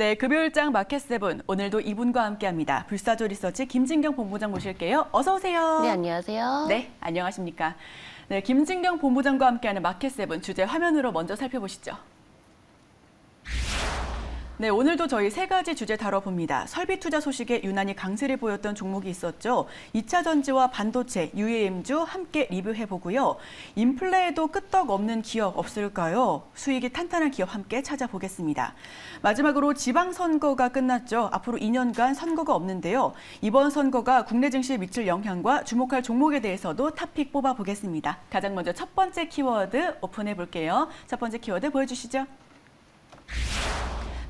네, 금요일장 마켓세븐 오늘도 이분과 함께합니다. 불사조 리서치 김진경 본부장 모실게요. 어서 오세요. 네, 안녕하세요. 네, 안녕하십니까. 네, 김진경 본부장과 함께하는 마켓세븐 주제 화면으로 먼저 살펴보시죠. 네, 오늘도 저희 세 가지 주제 다뤄봅니다. 설비 투자 소식에 유난히 강세를 보였던 종목이 있었죠. 2차 전지와 반도체, UAM주 함께 리뷰해보고요. 인플레에도 끄떡 없는 기업 없을까요? 수익이 탄탄한 기업 함께 찾아보겠습니다. 마지막으로 지방선거가 끝났죠. 앞으로 2년간 선거가 없는데요. 이번 선거가 국내 증시에 미칠 영향과 주목할 종목에 대해서도 탑픽 뽑아보겠습니다. 가장 먼저 첫 번째 키워드 오픈해볼게요. 첫 번째 키워드 보여주시죠.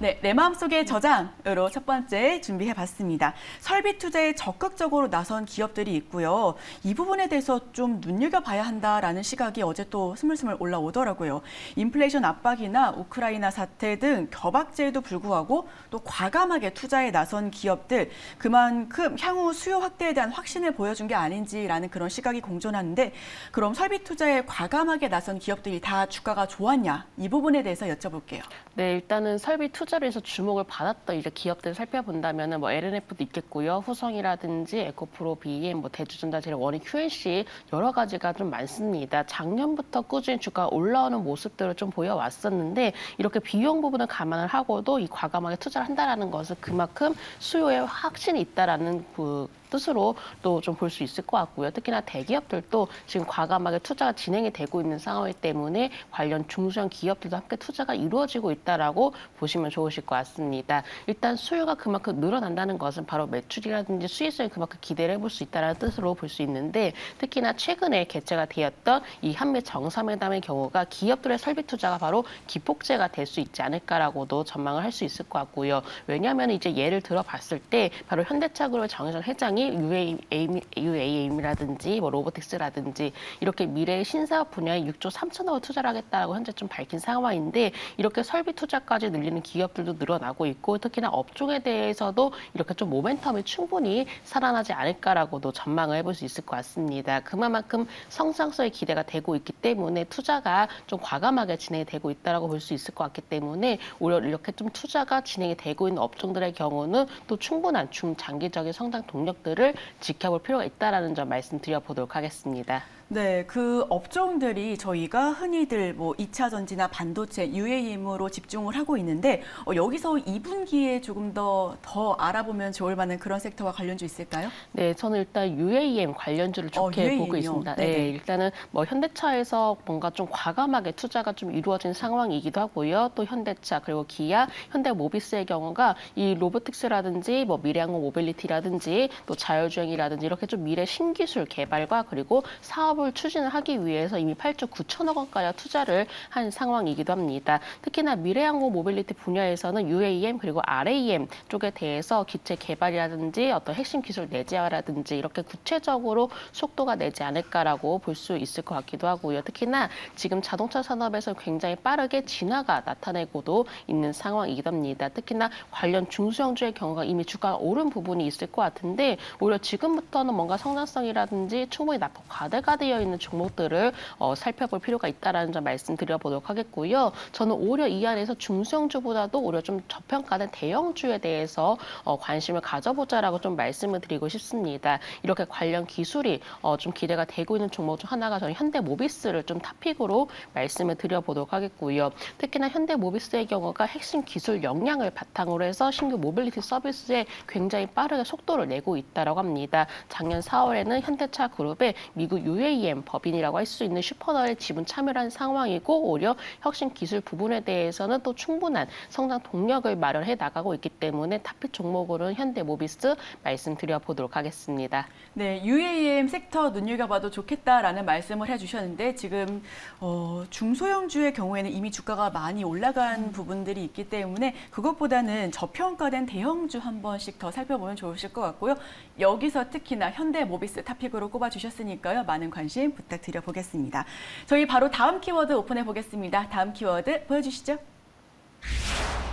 네, 내 마음속의 저장으로 첫 번째 준비해봤습니다. 설비 투자에 적극적으로 나선 기업들이 있고요. 이 부분에 대해서 좀 눈여겨봐야 한다라는 시각이 어제 또 스물스물 올라오더라고요. 인플레이션 압박이나 우크라이나 사태 등 겨박제에도 불구하고 또 과감하게 투자에 나선 기업들 그만큼 향후 수요 확대에 대한 확신을 보여준 게 아닌지라는 그런 시각이 공존하는데 그럼 설비 투자에 과감하게 나선 기업들이 다 주가가 좋았냐 이 부분에 대해서 여쭤볼게요. 네, 일단은 설비 투자 를 해서 주목을 받았던 이제 기업들을 살펴본다면 은 뭐 LNF도 있겠고요. 후성이라든지 에코프로, BM, 뭐 대주전자재료, 원익, QNC 여러 가지가 좀 많습니다. 작년부터 꾸준히 주가 올라오는 모습들을 좀 보여왔었는데 이렇게 비용 부분을 감안을 하고도 이 과감하게 투자를 한다라는 것은 그만큼 수요에 확신이 있다라는 그 뜻으로 또 좀 볼 수 있을 것 같고요. 특히나 대기업들도 지금 과감하게 투자가 진행이 되고 있는 상황이기 때문에 관련 중소형 기업들도 함께 투자가 이루어지고 있다라고 보시면 좋으실 것 같습니다. 일단 수요가 그만큼 늘어난다는 것은 바로 매출이라든지 수익성이 그만큼 기대를 해볼 수 있다는 뜻으로 볼 수 있는데 특히나 최근에 개최가 되었던 이 한미 정상회담의 경우가 기업들의 설비 투자가 바로 기폭제가 될 수 있지 않을까라고도 전망을 할 수 있을 것 같고요. 왜냐하면 이제 예를 들어 봤을 때 바로 현대차 그룹의 정혜선 회장이 UAM, UAM이라든지 뭐 로보틱스라든지 이렇게 미래의 신사업 분야에 6조 3천억을 투자를 하겠다고 현재 좀 밝힌 상황인데 이렇게 설비 투자까지 늘리는 기업들도 늘어나고 있고 특히나 업종에 대해서도 이렇게 좀 모멘텀이 충분히 살아나지 않을까라고도 전망을 해볼 수 있을 것 같습니다. 그만큼 성장성의 기대가 되고 있기 때문에 투자가 좀 과감하게 진행이 되고 있다라고 볼수 있을 것 같기 때문에 오히려 이렇게 좀 투자가 진행이 되고 있는 업종들의 경우는 또 충분한 중장기적인 성장 동력들 을 지켜볼 필요가 있다라는 점 말씀드려 보도록 하겠습니다. 네, 그 업종들이 저희가 흔히들 뭐 2차 전지나 반도체, UAM으로 집중을 하고 있는데 어, 여기서 2분기에 조금 더, 더 알아보면 좋을 만한 그런 섹터와 관련주 있을까요? 네, 저는 일단 UAM 관련주를 좋게 어, UAM 이요? 보고 있습니다. 네네. 네, 일단은 뭐 현대차에서 뭔가 좀 과감하게 투자가 좀 이루어진 상황이기도 하고요. 또 현대차 그리고 기아, 현대모비스의 경우가 이 로보틱스라든지 뭐 미래항공 모빌리티라든지 또 자율주행이라든지 이렇게 좀 미래 신기술 개발과 그리고 사업 을 추진을 하기 위해서 이미 8조 9천억 원가량 투자를 한 상황이기도 합니다. 특히나 미래항공 모빌리티 분야에서는 UAM 그리고 RAM 쪽에 대해서 기체 개발이라든지 어떤 핵심 기술 내재화라든지 이렇게 구체적으로 속도가 내지 않을까라고 볼 수 있을 것 같기도 하고요. 특히나 지금 자동차 산업에서 굉장히 빠르게 진화가 나타내고도 있는 상황이기도 합니다. 특히나 관련 중소형주의 경우가 이미 주가가 오른 부분이 있을 것 같은데 오히려 지금부터는 뭔가 성장성이라든지 충분히 납품 과대가 되어 있는 종목들을 어, 살펴볼 필요가 있다라는 점 말씀드려보도록 하겠고요. 저는 오히려 이 안에서 중소형주보다도 오히려 좀 저평가된 대형주에 대해서 어, 관심을 가져보자라고 좀 말씀을 드리고 싶습니다. 이렇게 관련 기술이 어, 좀 기대가 되고 있는 종목 중 하나가 저는 현대모비스를 좀 탑픽으로 말씀을 드려보도록 하겠고요. 특히나 현대모비스의 경우가 핵심 기술 역량을 바탕으로 해서 신규 모빌리티 서비스에 굉장히 빠르게 속도를 내고 있다고 합니다. 작년 4월에는 현대차 그룹의 미국 UAM 법인이라고 할 수 있는 슈퍼너의 지분 참여를 한 상황이고 오히려 혁신 기술 부분에 대해서는 또 충분한 성장 동력을 마련해 나가고 있기 때문에 탑픽 종목으로는 현대모비스 말씀드려 보도록 하겠습니다. 네, UAM 섹터 눈여겨봐도 좋겠다라는 말씀을 해주셨는데 지금 어, 중소형주의 경우에는 이미 주가가 많이 올라간 부분들이 있기 때문에 그것보다는 저평가된 대형주 한 번씩 더 살펴보면 좋으실 것 같고요. 여기서 특히나 현대모비스 탑픽으로 꼽아주셨으니까요. 많은 관심 부탁드려 보겠습니다. 저희 바로 다음 키워드 오픈해 보겠습니다. 다음 키워드 보여주시죠.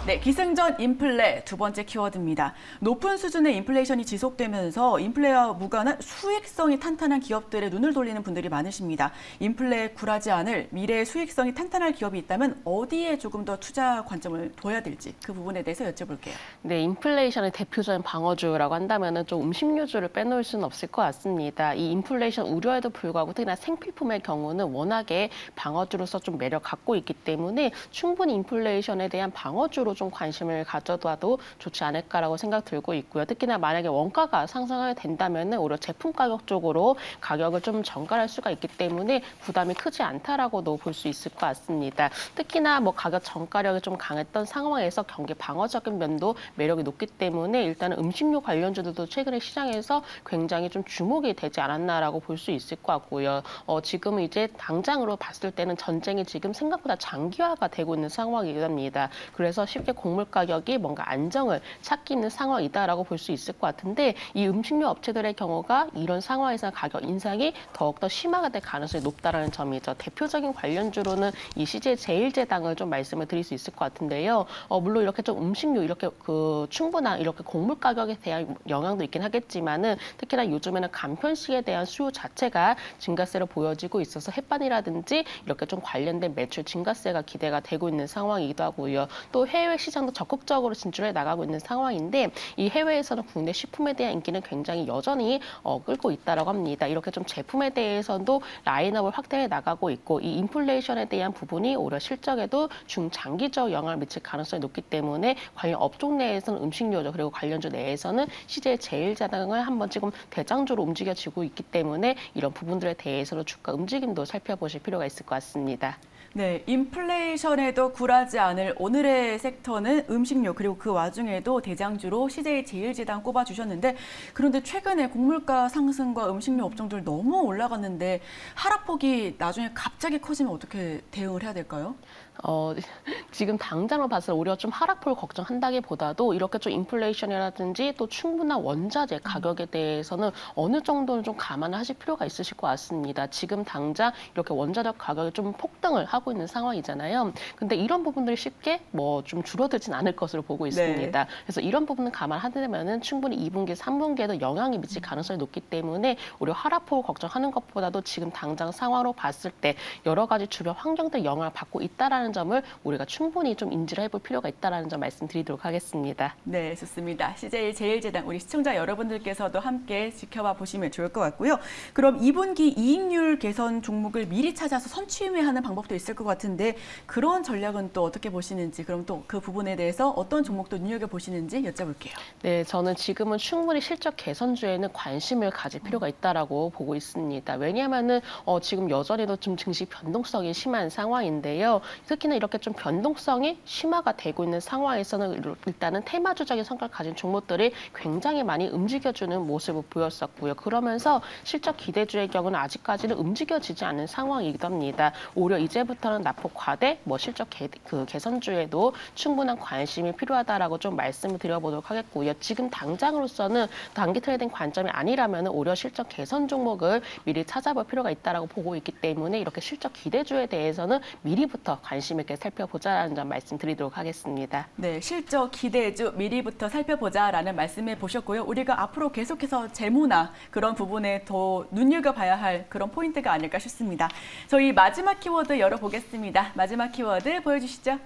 네, 기승전 인플레 두 번째 키워드입니다. 높은 수준의 인플레이션이 지속되면서 인플레와 무관한 수익성이 탄탄한 기업들의 눈을 돌리는 분들이 많으십니다. 인플레에 굴하지 않을 미래의 수익성이 탄탄할 기업이 있다면 어디에 조금 더 투자 관점을 둬야 될지 그 부분에 대해서 여쭤볼게요. 네, 인플레이션의 대표적인 방어주라고 한다면은 좀 음식료주를 빼놓을 수는 없을 것 같습니다. 이 인플레이션 우려에도 불구하고 특히나 생필품의 경우는 워낙에 방어주로서 좀 매력 갖고 있기 때문에 충분히 인플레이션에 대한 방어주로 좀 관심을 가져둬도 좋지 않을까라고 생각 들고 있고요. 특히나 만약에 원가가 상승하게 된다면 은 오히려 제품 가격 쪽으로 가격을 좀 전가할 수가 있기 때문에 부담이 크지 않다라고도 볼 수 있을 것 같습니다. 특히나 뭐 가격 전가력이 좀 강했던 상황에서 경기 방어적인 면도 매력이 높기 때문에 일단은 음식료 관련주들도 최근에 시장에서 굉장히 좀 주목이 되지 않았나라고 볼 수 있을 것 같고요. 어, 지금은 이제 당장으로 봤을 때는 전쟁이 지금 생각보다 장기화가 되고 있는 상황이랍니다. 그래서 쉽게 곡물 가격이 뭔가 안정을 찾기 있는 상황이다라고 볼 수 있을 것 같은데 이 음식료 업체들의 경우가 이런 상황에서 가격 인상이 더욱더 심화가 될 가능성이 높다라는 점이죠. 대표적인 관련주로는 이 CJ 제일제당을 좀 말씀을 드릴 수 있을 것 같은데요. 어, 물론 이렇게 좀 음식료 이렇게 그 충분한 이렇게 곡물 가격에 대한 영향도 있긴 하겠지만은 특히나 요즘에는 간편식에 대한 수요 자체가 증가세로 보여지고 있어서 햇반이라든지 이렇게 좀 관련된 매출 증가세가 기대가 되고 있는 상황이기도 하고요. 또 해외 시장도 적극적으로 진출해 나가고 있는 상황인데 이 해외에서는 국내 식품에 대한 인기는 굉장히 여전히 어, 끌고 있다라고 합니다. 이렇게 좀 제품에 대해서도 라인업을 확대해 나가고 있고 이 인플레이션에 대한 부분이 오히려 실적에도 중장기적 영향을 미칠 가능성이 높기 때문에 관련 업종 내에서는 음식료죠. 그리고 관련주 내에서는 CJ 제일자당을 한번 지금 대장주로 움직여지고 있기 때문에 이런 부분들에 대해서도 주가 움직임도 살펴보실 필요가 있을 것 같습니다. 네, 인플레이션에도 굴하지 않을 오늘의 섹터는 음식료 그리고 그 와중에도 대장주로 CJ 제일제당 꼽아주셨는데 그런데 최근에 곡물가 상승과 음식료 업종들 너무 올라갔는데 하락폭이 나중에 갑자기 커지면 어떻게 대응을 해야 될까요? 어, 지금 당장으로 봤을 때 오히려 좀 하락폭을 걱정한다기보다도 이렇게 좀 인플레이션이라든지 또 충분한 원자재 가격에 대해서는 어느 정도는 좀 감안을 하실 필요가 있으실 것 같습니다. 지금 당장 이렇게 원자재 가격이 좀 폭등을 하고 있는 상황이잖아요. 근데 이런 부분들이 쉽게 뭐 좀 줄어들진 않을 것으로 보고 있습니다. 네. 그래서 이런 부분을 감안하려면은 충분히 2분기, 3분기에도 영향이 미칠 가능성이 높기 때문에 오히려 하락폭을 걱정하는 것보다도 지금 당장 상황으로 봤을 때 여러 가지 주변 환경들 영향을 받고 있다라는 점을 우리가 충분히 좀 인지를 해볼 필요가 있다라는 점 말씀드리도록 하겠습니다. 네, 좋습니다. CJ 제일제당 우리 시청자 여러분들께서도 함께 지켜봐 보시면 좋을 것 같고요. 그럼 2분기 이익률 개선 종목을 미리 찾아서 선취매하는 방법도 있을 것 같은데 그런 전략은 또 어떻게 보시는지 그럼 또 그 부분에 대해서 어떤 종목도 눈여겨 보시는지 여쭤볼게요. 네, 저는 지금은 충분히 실적 개선주에는 관심을 가질 필요가 있다라고 보고 있습니다. 왜냐하면은 어, 지금 여전히도 좀 증시 변동성이 심한 상황인데요. 특히나 이렇게 좀 변동성이 심화가 되고 있는 상황에서는 일단은 테마주적인 성격을 가진 종목들이 굉장히 많이 움직여주는 모습을 보였었고요. 그러면서 실적 기대주의 경우는 아직까지는 움직여지지 않은 상황이기도 합니다. 오히려 이제부터는 낙폭 과대, 뭐 실적 개, 그 개선주에도 충분한 관심이 필요하다라고 좀 말씀을 드려보도록 하겠고요. 지금 당장으로서는 단기 트레이딩 관점이 아니라면 오히려 실적 개선 종목을 미리 찾아볼 필요가 있다라고 보고 있기 때문에 이렇게 실적 기대주에 대해서는 미리부터 관심 있게 살펴보자라는 점 말씀드리도록 하겠습니다. 네, 실적 기대주 미리부터 살펴보자라는 말씀해 보셨고요. 우리가 앞으로 계속해서 재무나 그런 부분에 더 눈여겨봐야 할 그런 포인트가 아닐까 싶습니다. 저희 마지막 키워드 열어보겠습니다. 마지막 키워드 보여주시죠.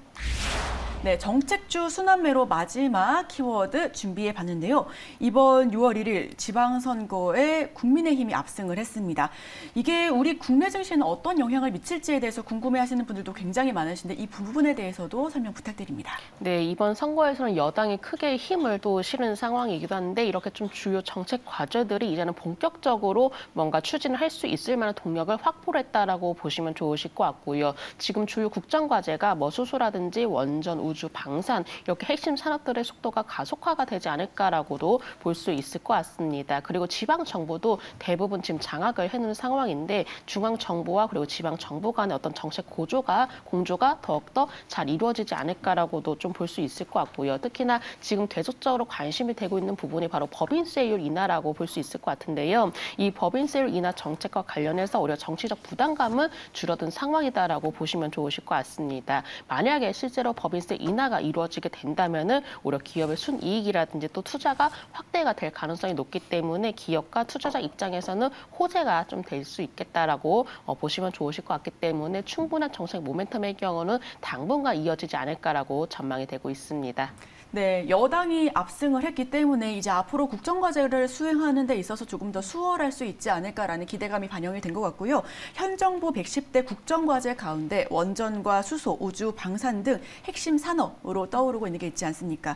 네, 정책주 순환매로 마지막 키워드 준비해 봤는데요. 이번 6월 1일 지방선거에 국민의힘이 압승을 했습니다. 이게 우리 국내 증시에는 어떤 영향을 미칠지에 대해서 궁금해하시는 분들도 굉장히 많으신데 이 부분에 대해서도 설명 부탁드립니다. 네, 이번 선거에서는 여당이 크게 힘을 또 실은 상황이기도 한데 이렇게 좀 주요 정책 과제들이 이제는 본격적으로 뭔가 추진을 할 수 있을 만한 동력을 확보를 했다라고 보시면 좋으실 것 같고요. 지금 주요 국정 과제가 뭐 수소라든지 원전, 우 주, 방산 이렇게 핵심 산업들의 속도가 가속화가 되지 않을까라고도 볼 수 있을 것 같습니다. 그리고 지방 정부도 대부분 지금 장악을 해놓은 상황인데 중앙 정부와 그리고 지방 정부 간의 어떤 정책 고조가 공조가 더욱더 잘 이루어지지 않을까라고도 좀 볼 수 있을 것 같고요. 특히나 지금 계속적으로 관심이 되고 있는 부분이 바로 법인세율 인하라고 볼 수 있을 것 같은데요. 이 법인세율 인하 정책과 관련해서 오히려 정치적 부담감은 줄어든 상황이다라고 보시면 좋으실 것 같습니다. 만약에 실제로 법인세 인하가 이루어지게 된다면은 오히려 기업의 순이익이라든지 또 투자가 확대가 될 가능성이 높기 때문에 기업과 투자자 입장에서는 호재가 좀 될 수 있겠다라고 어, 보시면 좋으실 것 같기 때문에 충분한 정책 모멘텀의 경우는 당분간 이어지지 않을까라고 전망이 되고 있습니다. 네, 여당이 압승을 했기 때문에 이제 앞으로 국정과제를 수행하는 데 있어서 조금 더 수월할 수 있지 않을까라는 기대감이 반영이 된 것 같고요. 현 정부 110대 국정과제 가운데 원전과 수소, 우주, 방산 등 핵심 산업으로 떠오르고 있는 게 있지 않습니까?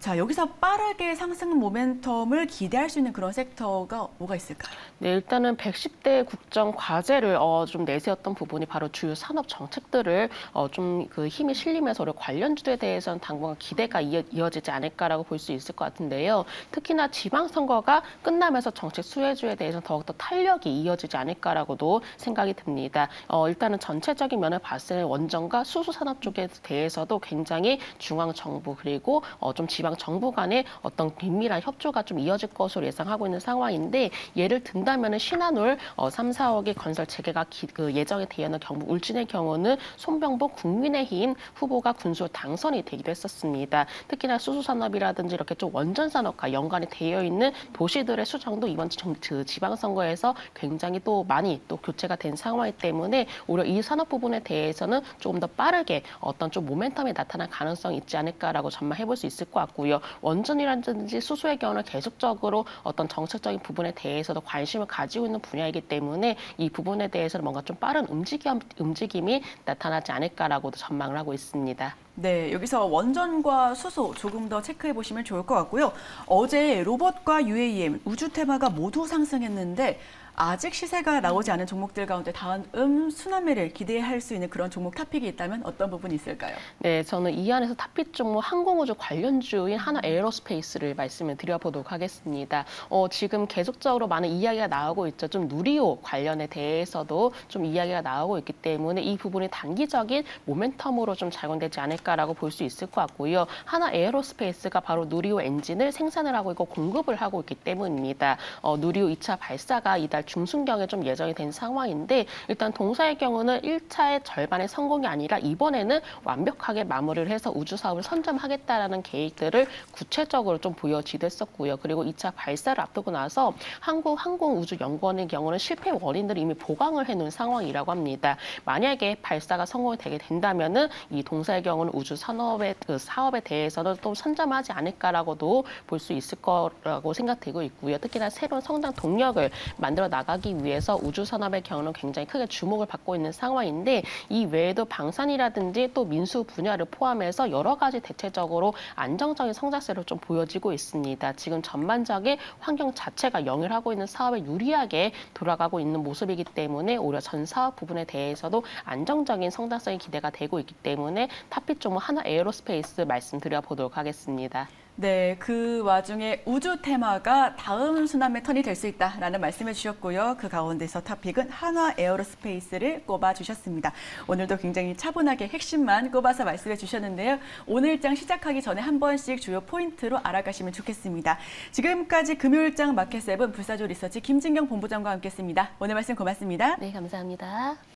자, 여기서 빠르게 상승 모멘텀을 기대할 수 있는 그런 섹터가 뭐가 있을까요? 네, 일단은 110대 국정 과제를 어, 좀 내세웠던 부분이 바로 주요 산업 정책들을 어, 좀그 힘이 실리면서 관련주에 대해서는 당분간 기대가 이어, 이어지지 않을까라고 볼 수 있을 것 같은데요. 특히나 지방선거가 끝나면서 정책 수혜주에 대해서는 더욱더 탄력이 이어지지 않을까라고도 생각이 듭니다. 어, 일단은 전체적인 면을 봤을 때 원전과 수소 산업 쪽에 대해서도 굉장히 중앙 정부 그리고 어, 좀 지방 정부 간의 어떤 긴밀한 협조가 좀 이어질 것으로 예상하고 있는 상황인데 예를 든다면은 신한울 어, 3, 4억의 건설 재개가 기, 그 되어 있는 경북 울진의 경우는 손병복 국민의힘 후보가 군수 당선이 되기도 했었습니다. 특히나 수소 산업이라든지 이렇게 좀 원전 산업과 연관이 되어 있는 도시들의 수정도 이번 정, 그 지방선거에서 굉장히 또 많이 또 교체가 된 상황이기 때문에 오히려 이 산업 부분에 대해서는 조금 더 빠르게 어떤 좀 모멘텀이 나타 날 가능성이 있지 않을까라고 전망해 볼 수 있을 것 같고요. 원전이라든지 수소의 경우는 계속적으로 어떤 정책적인 부분에 대해서도 관심을 가지고 있는 분야이기 때문에 이 부분에 대해서는 뭔가 좀 빠른 움직임, 움직임이 나타나지 않을까라고도 전망을 하고 있습니다. 네, 여기서 원전과 수소 조금 더 체크해 보시면 좋을 것 같고요. 어제 로봇과 UAM, 우주 테마가 모두 상승했는데 아직 시세가 나오지 않은 종목들 가운데 다음 순환매를 기대할 수 있는 그런 종목 top pick이 있다면 어떤 부분이 있을까요? 네, 저는 이 안에서 top pick 종목 항공우주 관련주인 한화 에어로스페이스를 말씀을 드려보도록 하겠습니다. 어, 지금 계속적으로 많은 이야기가 나오고 있죠. 좀 누리호 관련에 대해서도 좀 이야기가 나오고 있기 때문에 이 부분이 단기적인 모멘텀으로 좀 작용되지 않을까라고 볼 수 있을 것 같고요. 한화 에어로스페이스가 바로 누리호 엔진을 생산을 하고 있고 공급을 하고 있기 때문입니다. 어, 누리호 2차 발사가 이달 중순경에 좀 예정이 된 상황인데 일단 동사의 경우는 1차의 절반의 성공이 아니라 이번에는 완벽하게 마무리를 해서 우주 사업을 선점하겠다라는 계획들을 구체적으로 좀 보여지도 했었고요. 그리고 2차 발사를 앞두고 나서 한국 항공우주연구원의 경우는 실패 원인들을 이미 보강을 해놓은 상황이라고 합니다. 만약에 발사가 성공이 되게 된다면은 이 동사의 경우는 우주 산업의 그 사업에 대해서는 또 선점하지 않을까라고도 볼 수 있을 거라고 생각되고 있고요. 특히나 새로운 성장 동력을 만들어 나가기 위해서 우주 산업의 경우는 굉장히 크게 주목을 받고 있는 상황인데 이 외에도 방산이라든지 또 민수 분야를 포함해서 여러 가지 대체적으로 안정적인 성장세를 좀 보여지고 있습니다. 지금 전반적인 환경 자체가 영위하고 있는 사업에 유리하게 돌아가고 있는 모습이기 때문에 오히려 전 사업 부분에 대해서도 안정적인 성장성이 기대가 되고 있기 때문에 top pick 종목 한화 에어로스페이스 말씀드려 보도록 하겠습니다. 네, 그 와중에 우주 테마가 다음 순환의 턴이 될 수 있다라는 말씀해 주셨고요. 그 가운데서 top pick은 한화 에어로스페이스를 꼽아 주셨습니다. 오늘도 굉장히 차분하게 핵심만 꼽아서 말씀해 주셨는데요. 오늘장 시작하기 전에 한 번씩 주요 포인트로 알아가시면 좋겠습니다. 지금까지 금요일장 마켓 세븐 불사조 리서치 김진경 본부장과 함께했습니다. 오늘 말씀 고맙습니다. 네, 감사합니다.